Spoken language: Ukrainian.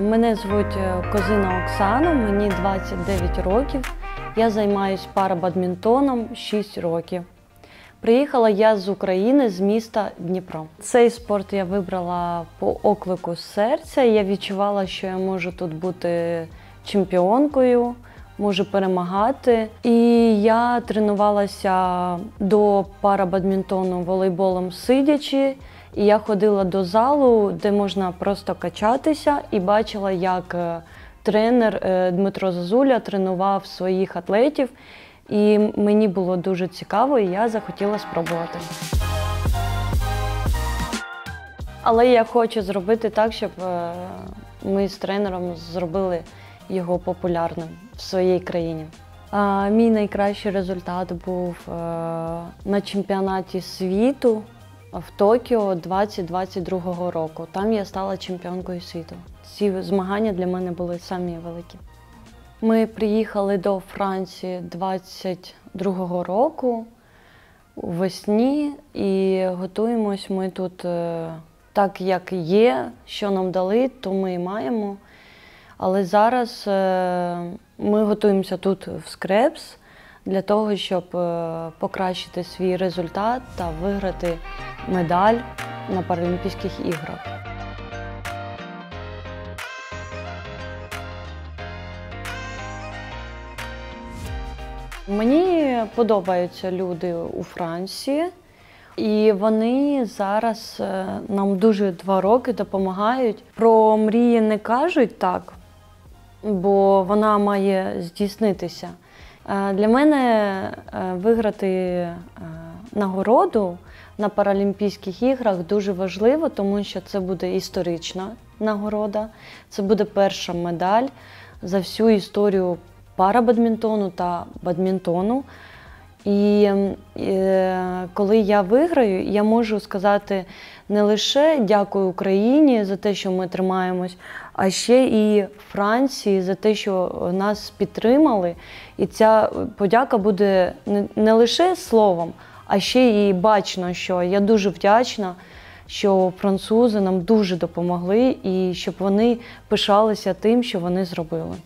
Мене звуть е, Козина Оксана, мені 29 років. Я займаюся парабадмінтоном 6 років. Приїхала я з України, з міста Дніпро. Цей спорт я вибрала по оклику серця. Я відчувала, що я можу тут бути чемпіонкою, можу перемагати. І я тренувалася до парабадмінтону волейболом сидячи. І я ходила до залу, де можна просто качатися, і бачила, як е, тренер е, Дмитро Зазуля тренував своїх атлетів. І мені було дуже цікаво, і я захотіла спробувати. Але я хочу зробити так, щоб е, ми з тренером зробили його популярним в своїй країні. Мій найкращий результат був е, на чемпіонаті світу в Токіо 2022 року. Там я стала чемпіонкою світу. Ці змагання для мене були самі великі. Ми приїхали до Франції 22-го року весні і готуємось ми тут е, так, як є, що нам дали, то ми і маємо. Але зараз е, ми готуємося тут в CREPS для того, щоб е, покращити свій результат та виграти медаль на Паралімпійських іграх. Мені подобаються люди у Франції, і вони зараз е, нам дуже два роки допомагають. Про мрії не кажуть так, бо вона має здійснитися. Е, Для мене е, виграти е, нагороду на Паралімпійських іграх дуже важливо, тому що це буде історична нагорода, це буде перша медаль за всю історію парабадмінтону та бадмінтону. І коли я виграю, я можу сказати не лише дякую Україні за те, що ми тримаємось, а ще і Франції за те, що нас підтримали. І ця подяка буде не лише словом, а ще і бачно, що я дуже вдячна, що французи нам дуже допомогли і щоб вони пишалися тим, що вони зробили.